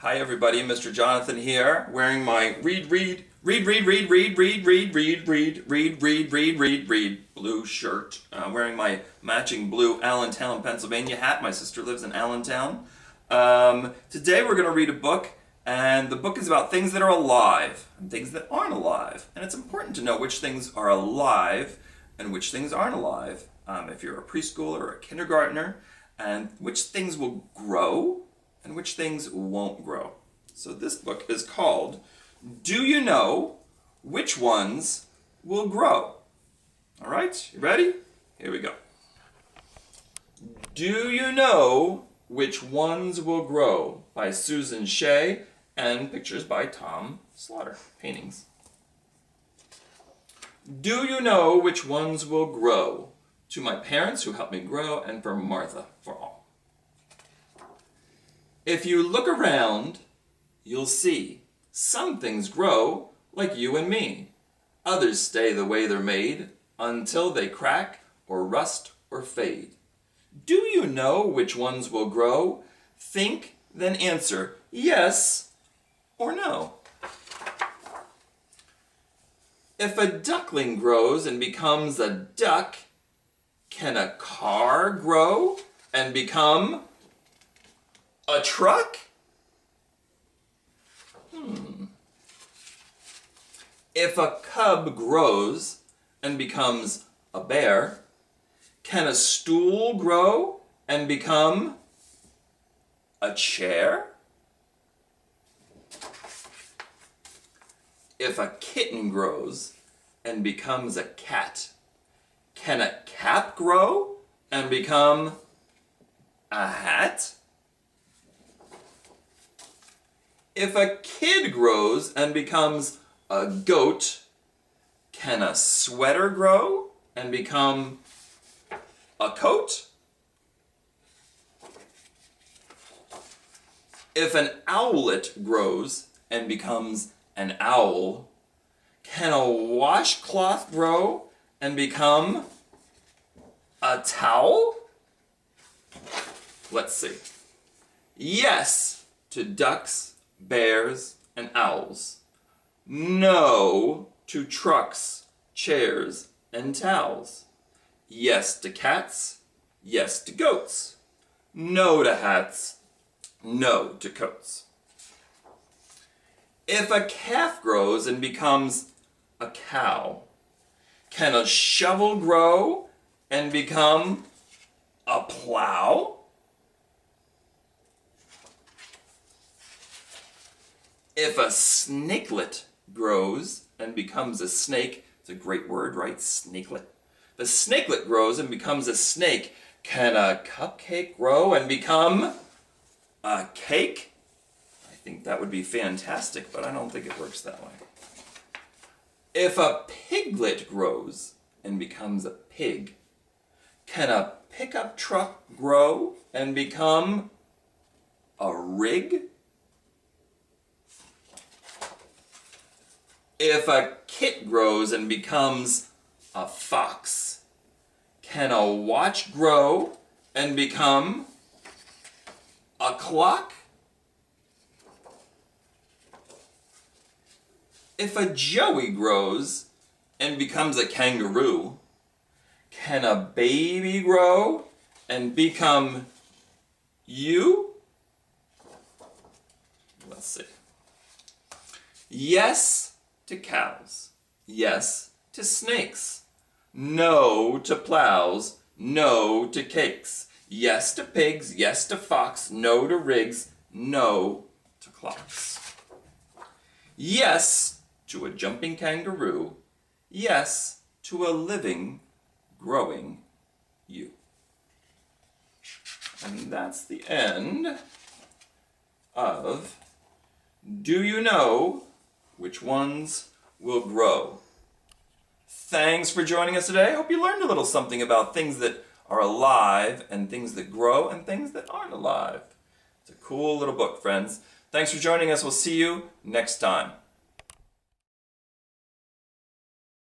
Hi everybody, Mr. Jonathan here, wearing my read, read, read, read, read, read, read, read, read, read, read, read, read, read, read, blue shirt. Uh, wearing my matching blue Allentown, Pennsylvania hat. My sister lives in Allentown. Um, today we're going to read a book, and the book is about things that are alive and things that aren't alive. And it's important to know which things are alive and which things aren't alive. Um, if you're a preschooler or a kindergartner, and which things will grow and which things won't grow. So this book is called Do You Know Which Ones Will Grow? All right, you ready? Here we go. Do You Know Which Ones Will Grow by Susan Shea and pictures by Tom Slaughter, paintings. Do you know which ones will grow? To my parents who helped me grow and for Martha for all. If you look around, you'll see some things grow like you and me. Others stay the way they're made until they crack or rust or fade. Do you know which ones will grow? Think, then answer yes or no. If a duckling grows and becomes a duck, can a car grow and become a truck? Hmm. If a cub grows and becomes a bear, can a stool grow and become a chair? If a kitten grows and becomes a cat, can a cap grow and become a hat? If a kid grows and becomes a goat, can a sweater grow and become a coat? If an owlet grows and becomes an owl, can a washcloth grow and become a towel? Let's see. Yes to ducks bears, and owls. No to trucks, chairs, and towels. Yes to cats, yes to goats. No to hats, no to coats. If a calf grows and becomes a cow, can a shovel grow and become a plow? If a snakelet grows and becomes a snake, it's a great word, right? Snakelet. The snakelet grows and becomes a snake. Can a cupcake grow and become a cake? I think that would be fantastic, but I don't think it works that way. If a piglet grows and becomes a pig, can a pickup truck grow and become a rig? If a kit grows and becomes a fox, can a watch grow and become a clock? If a joey grows and becomes a kangaroo, can a baby grow and become you? Let's see. Yes, to cows. Yes to snakes. No to plows. No to cakes. Yes to pigs. Yes to fox. No to rigs. No to clocks. Yes to a jumping kangaroo. Yes to a living, growing you. And that's the end of Do You Know which ones will grow. Thanks for joining us today. I hope you learned a little something about things that are alive and things that grow and things that aren't alive. It's a cool little book, friends. Thanks for joining us. We'll see you next time.